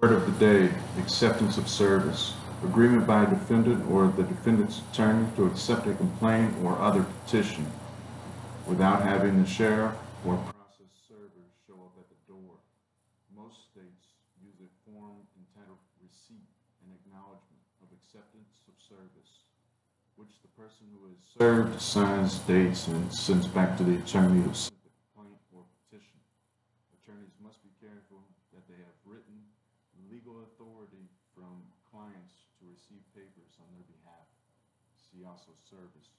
Word of the day, acceptance of service. Agreement by a defendant or the defendant's attorney to accept a complaint or other petition without having the sheriff or process server show up at the door. Most states use a form entitled receipt and acknowledgement of acceptance of service, which the person who is served signs, dates, and sends back to the attorney who sent the complaint or petition. Attorneys must be careful that they have written legal authority from clients to receive papers on their behalf. See also service.